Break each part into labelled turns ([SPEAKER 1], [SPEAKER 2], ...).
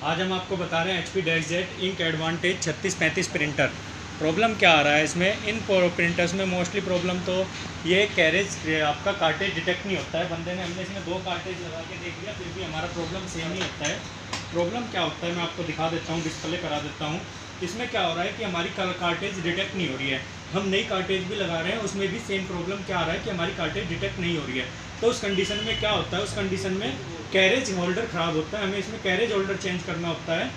[SPEAKER 1] आज हम आपको बता रहे हैं H P dash Z ink advantage छत्तीस पैंतीस प्रिंटर प्रॉब्लम क्या आ रहा है इसमें? इन प्रिंटर्स में मोस्टली प्रॉब्लम तो ये कैरेज आपका कार्टेज डिटेक्ट नहीं होता है। बंदे ने, हमने इसमें दो कार्टेज लगा के देख लिया, फिर भी हमारा प्रॉब्लम सेम ही होता है। प्रॉब्लम क्या होता है मैं आपको दिखा देता हूँ डिस्प्ले करा देता हूँ। इसमें क्या हो रहा है कि हमारी कार्टेज डिटेक्ट नहीं हो रही है। हम नई कार्टेज भी लगा रहे हैं, उसमें भी सेम प्रॉब्लम क्या आ रहा है कि हमारी कार्टेज डिटेक्ट नहीं हो रही है। तो उस कंडीशन में क्या होता है? उस कंडीशन में कैरेज होल्डर ख़राब होता है। हमें इसमें कैरेज होल्डर चेंज करना होता है।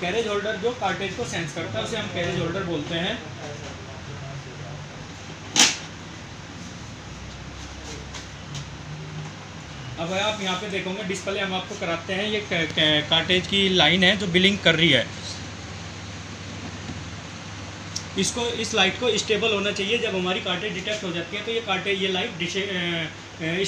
[SPEAKER 1] कैरेज होल्डर जो कार्टेज को सेंस करता है, उसे हम कैरेज होल्डर बोलते हैं। अब आप यहाँ पे देखोगे डिस्प्ले हम आपको कराते हैं। ये कार्टेज की लाइन है जो बिलिंग कर रही है। इसको, इस लाइट को स्टेबल होना चाहिए जब हमारी कार्टेज डिटेक्ट हो जाती है तो ये कार्टेज ये लाइट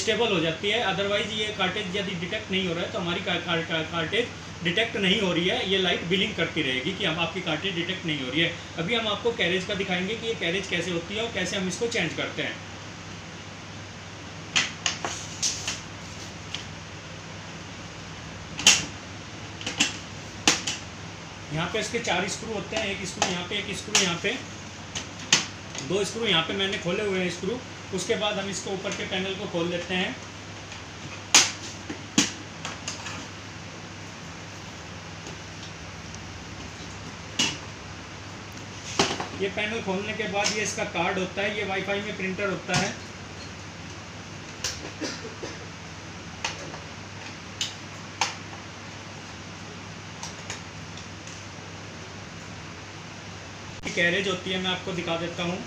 [SPEAKER 1] स्टेबल हो जाती है। अदरवाइज़ ये कार्टेज यदि डिटेक्ट नहीं हो रहा है तो हमारी कार्टेज डिटेक्ट नहीं हो रही है। ये लाइट बिलिंग करती रहेगी कि हम, आपकी कार्टेज डिटेक्ट नहीं हो रही है। अभी हम आपको कैरेज का दिखाएँगे कि ये कैरेज कैसे होती है और कैसे हम इसको चेंज करते हैं। यहाँ पे इसके चार स्क्रू होते हैं, एक स्क्रू यहाँ पे, एक स्क्रू यहाँ पे। दो स्क्रू यहाँ पे मैंने खोले हुए हैं स्क्रू उसके बाद हम इसको ऊपर के पैनल को खोल देते हैं। ये पैनल खोलने के बाद ये इसका कार्ड होता है, ये वाईफाई में प्रिंटर होता है। कैरेज होती है, मैं आपको दिखा देता हूँ।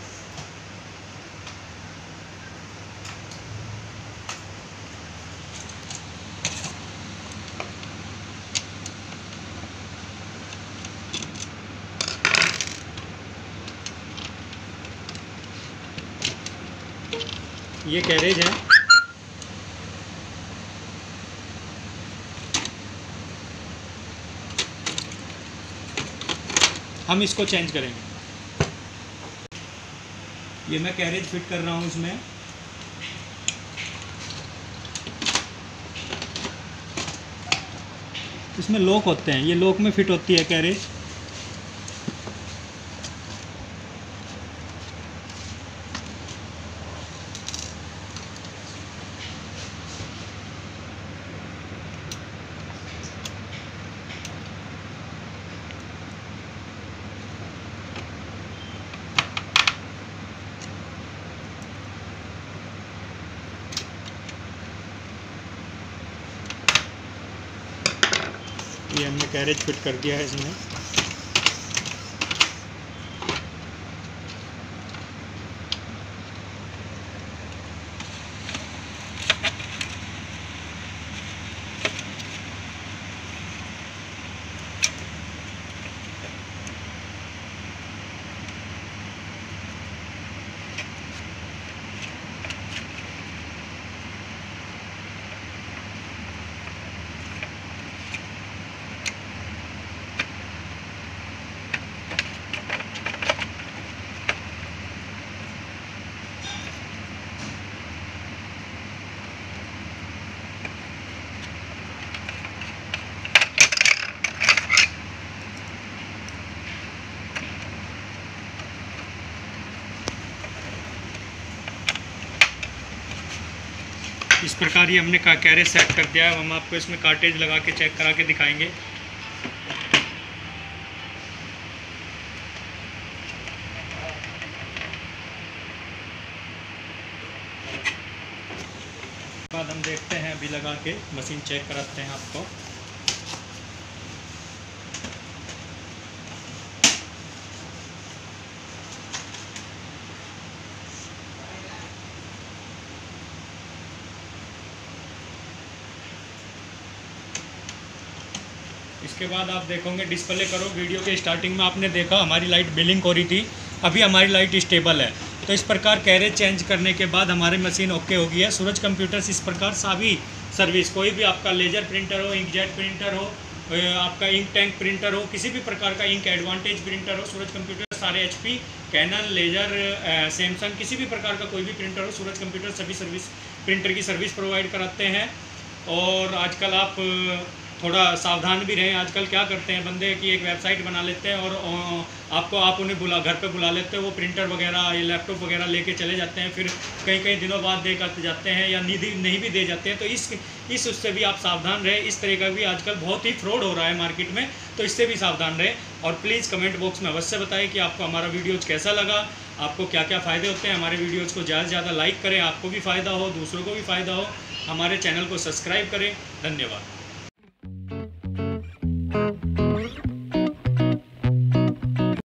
[SPEAKER 1] ये कैरेज है। हम इसको चेंज करेंगे। ये मैं कैरेज फिट कर रहा हूँ इसमें। इसमें लॉक होते हैं। ये लॉक में फिट होती है कैरेज ये हमने कैरेज फिट कर दिया है इसमें। इस प्रकार ही हमने कैरेज सेट कर दिया है। हम आपको इसमें कार्टेज लगा के चेक करा के दिखाएँगे। बाद हम देखते हैं, अभी लगा के मशीन चेक कराते हैं आपको। इसके बाद आप देखोगे डिस्प्ले करो वीडियो के स्टार्टिंग में आपने देखा, हमारी लाइट बिलिंग हो रही थी। अभी हमारी लाइट स्टेबल है। तो इस प्रकार कैरेज चेंज करने के बाद हमारी मशीन ओके हो गई है। सूरज कंप्यूटर्स इस प्रकार सभी सर्विस कोई भी आपका लेजर प्रिंटर हो इंकजेट प्रिंटर हो आपका इंक टैंक प्रिंटर हो, किसी भी प्रकार का इंक एडवांटेज प्रिंटर हो, सूरज कंप्यूटर सारे H P Canon laser Samsung किसी भी प्रकार का कोई भी प्रिंटर हो, सूरज कंप्यूटर सभी सर्विस प्रिंटर की सर्विस प्रोवाइड कराते हैं। और आजकल आप थोड़ा सावधान भी रहें। आजकल क्या करते हैं, बंदे कि एक वेबसाइट बना लेते हैं और आपको आप उन्हें बुला, घर पे बुला लेते हैं, वो प्रिंटर वगैरह, या लैपटॉप वगैरह लेके चले जाते हैं, फिर कई कई दिनों बाद दे कर जाते हैं या निधि, नहीं भी दे जाते हैं। तो इस इस उससे भी आप सावधान रहें। इस तरह का भी आजकल बहुत ही फ्रॉड हो रहा है मार्केट में तो इससे भी सावधान रहें। और प्लीज़ कमेंट बॉक्स में अवश्य बताएँ कि आपको हमारा वीडियोज़ कैसा लगा, आपको क्या क्या फ़ायदे होते हैं। हमारे वीडियोज़ को ज़्यादा से ज़्यादा लाइक करें, आपको भी फ़ायदा हो, दूसरों को भी फ़ायदा हो। हमारे चैनल को सब्सक्राइब करें। धन्यवाद।